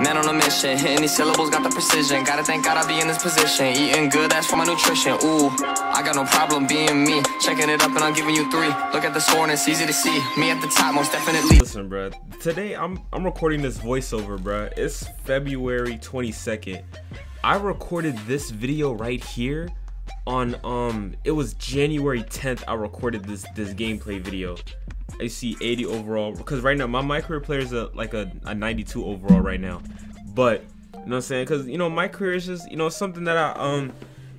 Man on a mission, hitting these syllables, got the precision. Gotta thank God I be in this position. Eating good, that's for my nutrition. Ooh, I got no problem being me. Checking it up and I'm giving you three. Look at the score and it's easy to see. Me at the top, most definitely. Listen, bro. Today I'm I'm recording this voiceover, bro. It's February 22nd. I recorded this video right here on um it was January 10th I recorded this this gameplay video. I see 80 overall because right now my my career player is a, like a, a 92 overall right now. But you know what I'm saying? Cause you know my career is just you know something that I um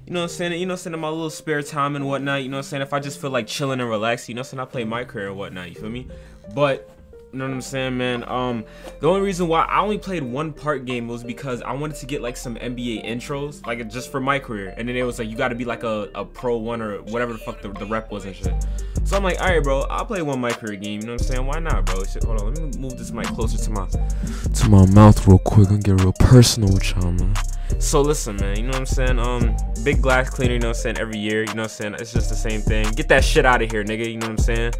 you know what I'm saying? You know, saying in my little spare time and whatnot. You know what I'm saying? If I just feel like chilling and relaxing, you know, saying I play my career and whatnot. You feel me? But you know what I'm saying, man? Um, the only reason why I only played one part game was because I wanted to get like some NBA intros, like just for my career. And then it was like you got to be like a, a pro one or whatever the fuck the, the rep was and shit. So I'm like, all right, bro, I'll play one my career game. You know what I'm saying? Why not, bro? Shit, hold on, let me move this mic closer to my to my mouth real quick and get real personal with y'all, man. So listen, man, you know what I'm saying? Um, big glass cleaner, you know what I'm saying? Every year, you know what I'm saying? It's just the same thing. Get that shit out of here, nigga. You know what I'm saying?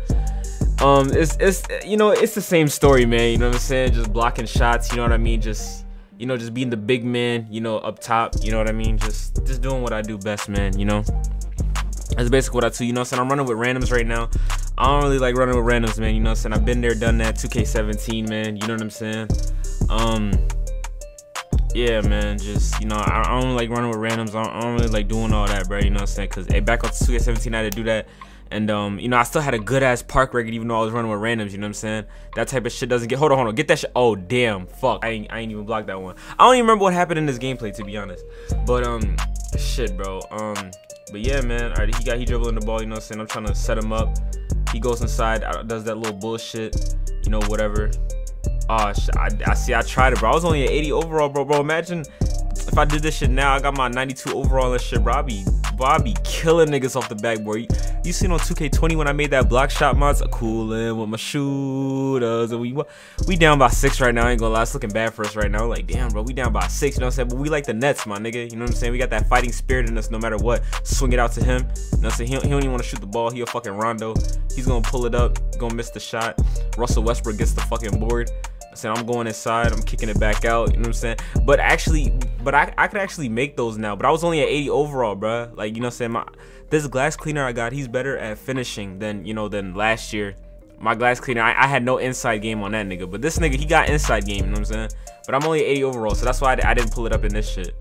Um, it's it's you know it's the same story, man. You know what I'm saying? Just blocking shots. You know what I mean? Just you know, just being the big man. You know, up top. You know what I mean? Just just doing what I do best, man. You know. That's basically what I do. You know what I'm saying? I'm running with randoms right now. I don't really like running with randoms, man. You know what I'm saying? I've been there, done that. 2K17, man. You know what I'm saying? Um, yeah, man. Just, you know, I, I don't like running with randoms. I don't, I don't, really like doing all that, bro. You know what I'm saying? Because, hey, back on 2K17, I had to do that. And um, you know, I still had a good ass park record even though I was running with randoms, you know what I'm saying? That type of shit doesn't get hold on, hold on, get that shit. Oh damn, fuck. I ain't I ain't even blocked that one. I don't even remember what happened in this gameplay to be honest. But um shit bro. Um but yeah man, alright, he got he dribbling the ball, you know what I'm saying? I'm trying to set him up. He goes inside, does that little bullshit, you know, whatever. Oh, I, I see, I tried it, bro. I was only at 80 overall, bro. Bro, imagine if I did this shit now, I got my 92 overall and shit, be, bro, I be killing niggas off the backboard. You, you seen on 2K20 when I made that block shot mods? Coolin' with my shooters. And we we down by six right now. I ain't gonna lie, it's looking bad for us right now. Like, damn, bro, we down by six. You know what I'm saying? But we like the Nets, my nigga. You know what I'm saying? We got that fighting spirit in us no matter what. Swing it out to him. You know what I'm saying? He, he don't even want to shoot the ball. He a fucking Rondo. He's gonna pull it up, gonna miss the shot. Russell Westbrook gets the fucking board. Said I'm going inside, I'm kicking it back out, you know what I'm saying? But actually, but I, I could actually make those now, but I was only at 80 overall, bro. Like, you know what I'm saying? My, this glass cleaner I got, he's better at finishing than, you know, than last year. My glass cleaner, I, I had no inside game on that nigga, but this nigga, he got inside game, you know what I'm saying? But I'm only 80 overall, so that's why I, I didn't pull it up in this shit.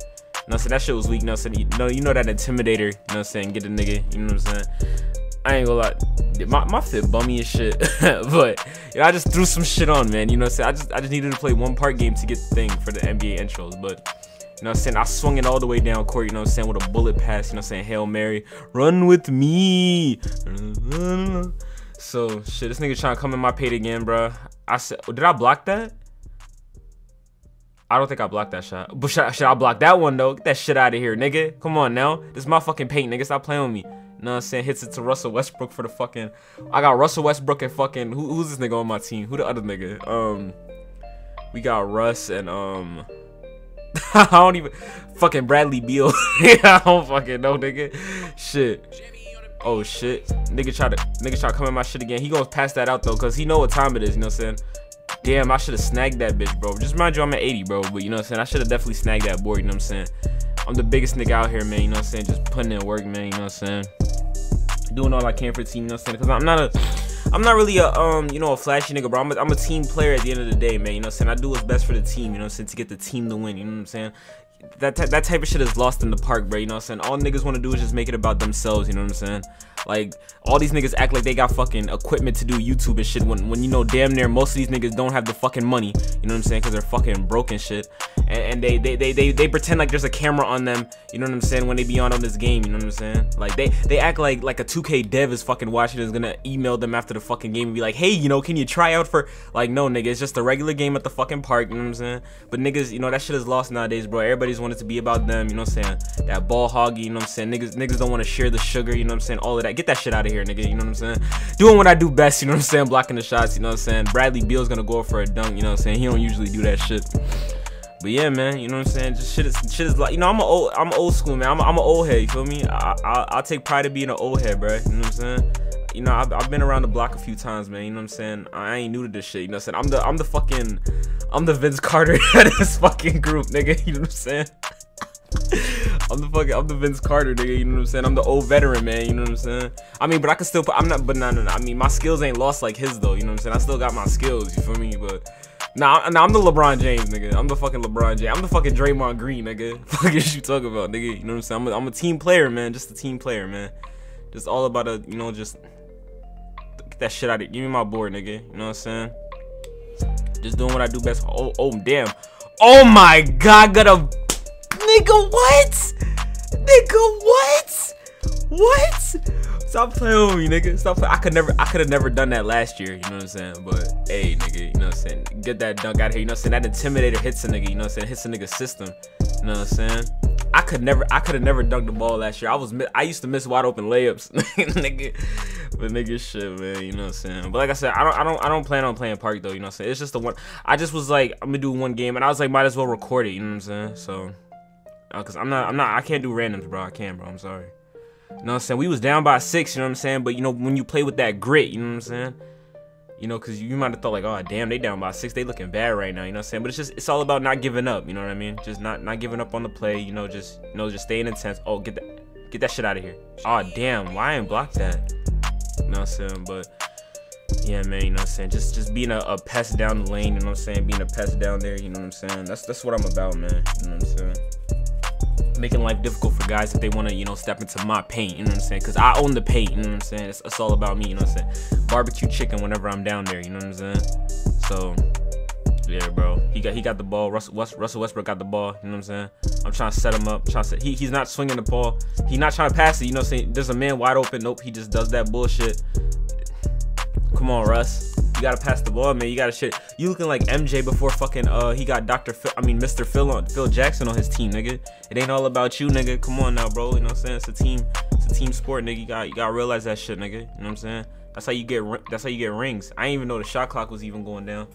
You know, so that shit was weak. You know, so you know, you know that intimidator. You know what I'm saying? Get a nigga. You know what I'm saying? I ain't gonna lie, my, my fit bummy as shit, but you know, I just threw some shit on, man. You know what I'm saying? I just I just needed to play one part game to get the thing for the NBA intros, but you know what I'm saying? I swung it all the way down court, you know what I'm saying, with a bullet pass, you know what I'm saying? Hail Mary, run with me. So shit, this nigga trying to come in my paint again, bro. I said, oh, did I block that? I don't think I blocked that shot. But should I, should I block that one though? Get that shit out of here, nigga. Come on now. This is my fucking paint, nigga. Stop playing with me. Know what I'm saying? Hits it to Russell Westbrook for the fucking. I got Russell Westbrook and fucking. Who, who's this nigga on my team? Who the other nigga? Um, we got Russ and um. I don't even fucking Bradley Beal. I don't fucking know, nigga. Shit. Oh shit. Nigga try to nigga try to come in my shit again. He gonna pass that out though, cause he know what time it is. You know what I'm saying? Damn, I should have snagged that bitch, bro. Just mind you, I'm at 80, bro. But you know what I'm saying? I should have definitely snagged that board. You know what I'm saying? I'm the biggest nigga out here, man. You know what I'm saying? Just putting in work, man. You know what I'm saying? Doing all I can for the team. You know what I'm saying? Because I'm not a, I'm not really a, um, you know, a flashy nigga, bro. I'm a, I'm a team player at the end of the day, man. You know what I'm saying? I do what's best for the team. You know what I'm saying? To get the team to win. You know what I'm saying? That that type of shit is lost in the park, bro. You know what I'm saying? All niggas want to do is just make it about themselves. You know what I'm saying? Like all these niggas act like they got fucking equipment to do YouTube and shit when when you know damn near most of these niggas don't have the fucking money. You know what I'm saying? Cause they're fucking broken shit. And, and they, they, they they they pretend like there's a camera on them. You know what I'm saying? When they be on on this game. You know what I'm saying? Like they they act like like a 2K dev is fucking watching and is gonna email them after the fucking game and be like, hey, you know, can you try out for like no nigga? It's just a regular game at the fucking park. You know what I'm saying? But niggas, you know that shit is lost nowadays, bro. Everybody's wanted to be about them. You know what I'm saying? That ball hoggy. You know what I'm saying? Niggas niggas don't want to share the sugar. You know what I'm saying? All of that. Get that shit out of here, nigga. You know what I'm saying? Doing what I do best, you know what I'm saying? Blocking the shots, you know what I'm saying? Bradley Beal's gonna go for a dunk, you know what I'm saying? He don't usually do that shit. But yeah, man, you know what I'm saying? Just shit is shit is like you know I'm a old I'm old school man. I'm a, I'm an old head. You feel me? I, I I'll take pride in being an old head, bro. You know what I'm saying? You know, I've, I've been around the block a few times, man. You know what I'm saying? I ain't new to this shit. You know what I'm saying? I'm the I'm the fucking I'm the Vince Carter of this fucking group, nigga. You know what I'm saying? I'm the fucking I'm the Vince Carter, nigga. You know what I'm saying? I'm the old veteran, man. You know what I'm saying? I mean, but I can still put. I'm not, but no, no, no. I mean, my skills ain't lost like his though. You know what I'm saying? I still got my skills. You feel me? But Nah, nah, I'm the LeBron James, nigga. I'm the fucking LeBron James. I'm the fucking Draymond Green, nigga. Fuck is you talking about, nigga? You know what I'm saying? I'm a, I'm a team player, man. Just a team player, man. Just all about a, you know, just that shit out of Give me my board, nigga. You know what I'm saying? Just doing what I do best. Oh, oh, damn. Oh my god, got a nigga. What? Nigga, what? What? Stop playing with me, nigga. Stop playing. I could never, I could have never done that last year. You know what I'm saying? But hey, nigga, you know what I'm saying? Get that dunk out here. You know what I'm saying? That intimidator hits a nigga. You know what I'm saying? Hits a nigga system. You know what I'm saying? I could never, I could have never dunked the ball last year. I was, I used to miss wide open layups, nigga. But nigga, shit, man. You know what I'm saying? But like I said, I don't, I don't, I don't plan on playing park though. You know what I'm saying? It's just the one. I just was like, I'm gonna do one game, and I was like, might as well record it. You know what I'm saying? So, uh, cause I'm not, I'm not, I can't do randoms, bro. I can't, bro. I'm sorry. You know what I'm saying? We was down by six, you know what I'm saying? But you know, when you play with that grit, you know what I'm saying? You know, cause you might have thought like, oh damn, they down by six, they looking bad right now, you know what I'm saying? But it's just it's all about not giving up, you know what I mean? Just not not giving up on the play, you know, just you know, just staying intense. Oh, get that get that shit out of here. Oh damn, why I ain't blocked that? You know what I'm saying? But yeah, man, you know what I'm saying? Just just being a, a pest down the lane, you know what I'm saying? Being a pest down there, you know what I'm saying? That's that's what I'm about, man. You know what I'm saying? Making life difficult for guys if they want to, you know, step into my paint, you know what I'm saying? Because I own the paint, you know what I'm saying? It's, it's, all about me, you know what I'm saying? Barbecue chicken whenever I'm down there, you know what I'm saying? So, yeah, bro. He got he got the ball. Russell, West, Russell Westbrook got the ball, you know what I'm saying? I'm trying to set him up. Trying to set, he, he's not swinging the ball. He's not trying to pass it, you know what I'm saying? There's a man wide open. Nope, he just does that bullshit. Come on, Russ. You gotta pass the ball, man. You gotta shit. You looking like MJ before fucking uh he got Dr. Phil, I mean Mr. Phil on Phil Jackson on his team, nigga. It ain't all about you, nigga. Come on now, bro. You know what I'm saying? It's a team. It's a team sport, nigga. You got you gotta realize that shit, nigga. You know what I'm saying? That's how you get that's how you get rings. I didn't even know the shot clock was even going down.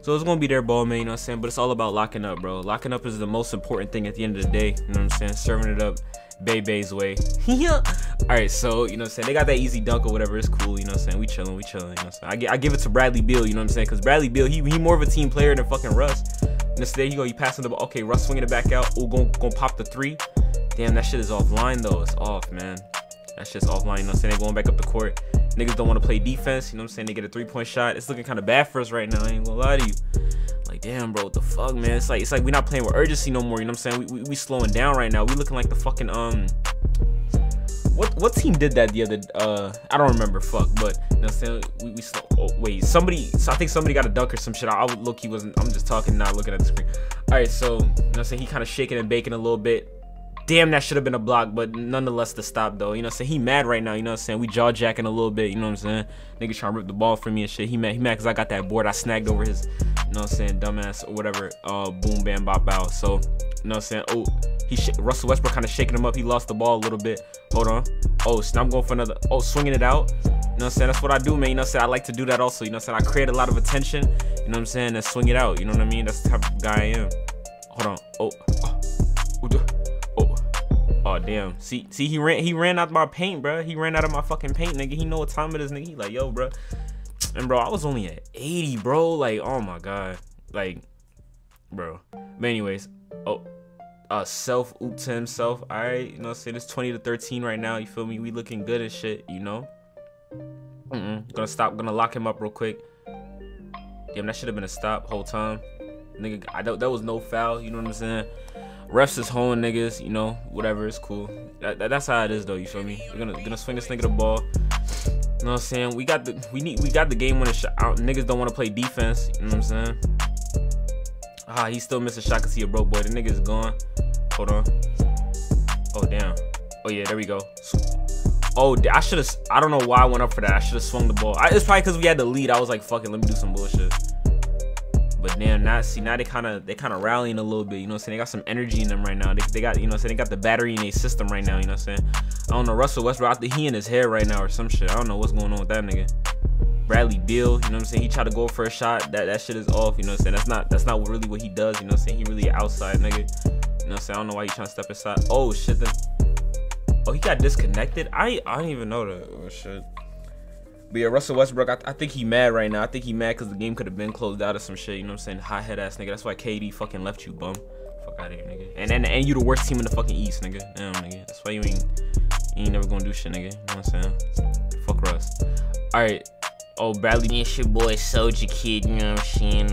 So it's gonna be their ball, man. You know what I'm saying? But it's all about locking up, bro. Locking up is the most important thing at the end of the day. You know what I'm saying? Serving it up Bay Bay's way. yeah. Alright, so, you know what I'm saying? They got that easy dunk or whatever. It's cool, you know what I'm saying? We chilling, we chilling, you know what I'm saying? I, I give it to Bradley Beal, you know what I'm saying? Because Bradley Beal, he, he more of a team player than fucking Russ. And this day, you go, you passing the ball. Okay, Russ swinging it back out. Oh, gonna, gonna pop the three. Damn, that shit is offline, though. It's off, man. That shit's offline, you know what I'm saying? They going back up the court. Niggas don't want to play defense, you know what I'm saying? They get a three-point shot. It's looking kind of bad for us right now. I ain't gonna lie to you. Like, damn, bro, what the fuck, man? It's like, it's like we're not playing with urgency no more, you know what I'm saying? We, we, we slowing down right now. We looking like the fucking, um, what what team did that the other? Uh, I don't remember. Fuck, but you know, what I'm saying we, we oh, wait. Somebody, so I think somebody got a dunk or some shit. I, I look. He wasn't. I'm just talking, not looking at the screen. All right, so you know, what I'm saying he kind of shaking and baking a little bit. Damn, that should have been a block, but nonetheless the stop though. You know, what I'm saying he mad right now. You know, what I'm saying we jaw jacking a little bit. You know what I'm saying? Nigga trying to rip the ball from me and shit. He mad. He mad because I got that board. I snagged over his. You know what I'm saying? Dumbass or whatever. Uh, boom, bam, bop, bow. So you know what I'm saying? Oh, he Russell Westbrook kind of shaking him up. He lost the ball a little bit. Hold on. Oh, so I'm going for another. Oh, swinging it out. You know what I'm saying? That's what I do, man. You know what I'm saying? I like to do that also. You know what I'm saying? I create a lot of attention. You know what I'm saying? And swing it out. You know what I mean? That's the type of guy I am. Hold on. Oh. Oh. Oh. Oh damn. See, see, he ran, he ran out of my paint, bro. He ran out of my fucking paint, nigga. He know what time it is, nigga. He like, yo, bro. And bro, I was only at 80, bro. Like, oh my god. Like, bro. But anyways, oh, uh self oop to himself. Alright, you know what I'm saying? It's 20 to 13 right now, you feel me? We looking good and shit, you know? Mm-mm. Gonna stop, gonna lock him up real quick. Damn, that should have been a stop whole time. Nigga, I don't that was no foul, you know what I'm saying? Refs is holding niggas, you know, whatever, it's cool. That, that, that's how it is though, you feel me? We're gonna gonna swing this nigga the ball. You know what I'm saying? We got the we need we got the game winning shot. Niggas don't want to play defense, you know what I'm saying? Ah, he still missed a shot because he a broke boy. The nigga is gone. Hold on. Oh, damn. Oh, yeah, there we go. Oh, I should have. I don't know why I went up for that. I should have swung the ball. I, it's probably because we had the lead. I was like, fuck it, let me do some bullshit. But damn, now see now they kind of they kind of rallying a little bit. You know what I'm saying? They got some energy in them right now. They, they got you know what I'm saying? They got the battery in their system right now. You know what I'm saying? I don't know Russell Westbrook. I think he in his hair right now or some shit. I don't know what's going on with that nigga. Bradley Beal, you know what I'm saying? He tried to go for a shot. That that shit is off, you know what I'm saying? That's not that's not really what he does, you know what I'm saying? He really outside nigga. You know what I'm saying? I don't know why he trying to step inside. Oh shit then. Oh, he got disconnected? I I didn't even know that. Oh shit. But yeah, Russell Westbrook, I, I think he mad right now. I think he mad because the game could have been closed out or some shit. You know what I'm saying? Hot head ass nigga. That's why KD fucking left you, bum. Fuck out of here, nigga. And and and you the worst team in the fucking East, nigga. Damn, nigga. That's why you ain't you ain't never gonna do shit, nigga. You know what I'm saying? Fuck Russ. All right. Oh, Bradley. It's your boy Soldier Kid, you know what I'm saying?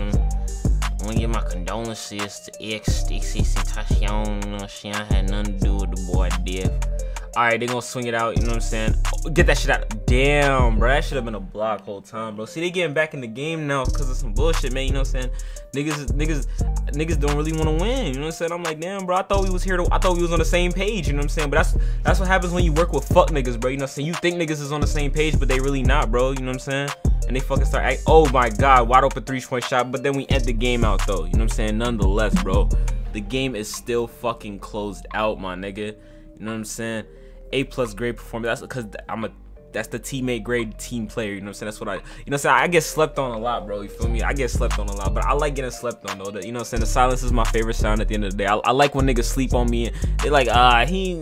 I wanna give my condolences to X, XXXTentacion, you know what I'm saying? I had nothing to do with the boy death. Alright, they gonna swing it out, you know what I'm saying? Get that shit out. Damn, bro. That should have been a block whole time, bro. See, they getting back in the game now because of some bullshit, man. You know what I'm saying? Niggas, niggas, niggas don't really want to win. You know what I'm saying? I'm like, damn, bro. I thought we was here to. I thought we was on the same page. You know what I'm saying? But that's that's what happens when you work with fuck niggas, bro. You know what I'm saying? You think niggas is on the same page, but they really not, bro. You know what I'm saying? And they fucking start act. Oh my god, wide open three point shot. But then we end the game out though. You know what I'm saying? Nonetheless, bro, the game is still fucking closed out, my nigga. You know what I'm saying? A plus grade performance. That's because I'm a that's the teammate grade team player. You know what I'm saying? That's what I you know what I'm saying? I get slept on a lot, bro. You feel me? I get slept on a lot, but I like getting slept on though. you know what I'm saying? The silence is my favorite sound at the end of the day. I, I like when niggas sleep on me and they like, ah, uh, he,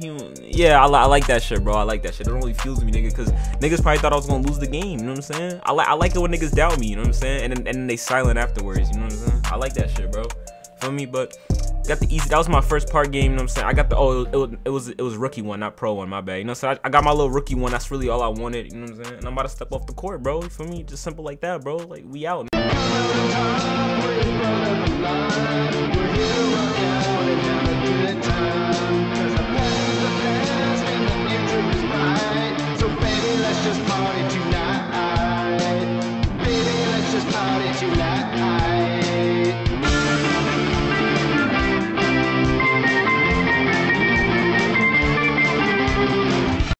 he, yeah, I, I, like that shit, bro. I like that shit. It only fuels me, nigga, because niggas probably thought I was gonna lose the game. You know what I'm saying? I like I like it when niggas doubt me. You know what I'm saying? And then, and then they silent afterwards. You know what I'm saying? I like that shit, bro. Feel me? But Got the easy. That was my first part game. You know what I'm saying? I got the oh, it, was it was it was rookie one, not pro one. My bad. You know, so I, I, got my little rookie one. That's really all I wanted. You know what I'm saying? And I'm about to step off the court, bro. For me, just simple like that, bro. Like we out. So